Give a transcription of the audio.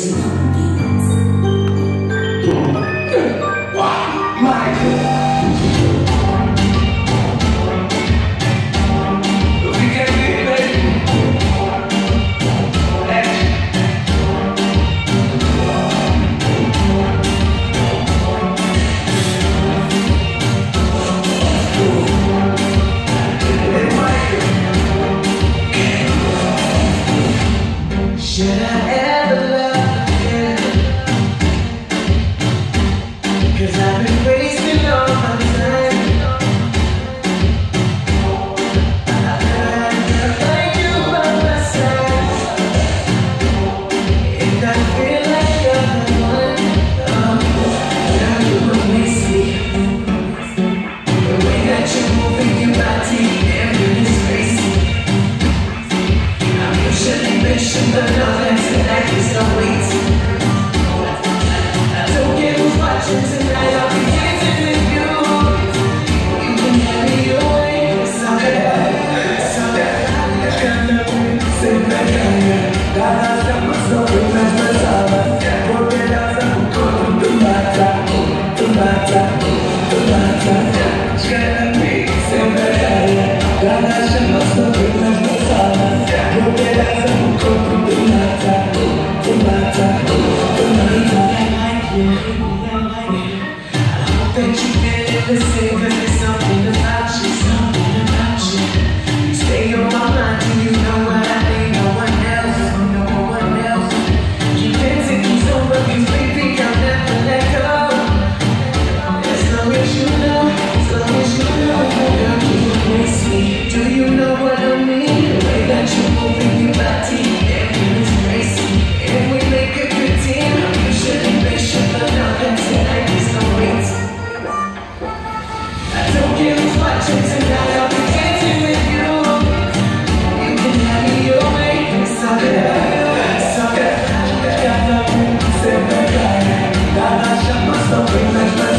Jesus. Cada Yeah. something that.